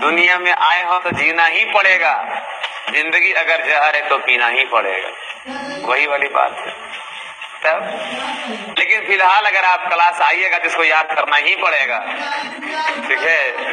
दुनिया में आए हो तो जीना ही पड़ेगा। ज़िंदगी अगर जहर है तो पीना ही पड़ेगा। वही वाली बात है। तब? लेकिन फ़िलहाल अगर आप क्लास आइएगा तो इसको याद करना ही पड़ेगा। ठीक है?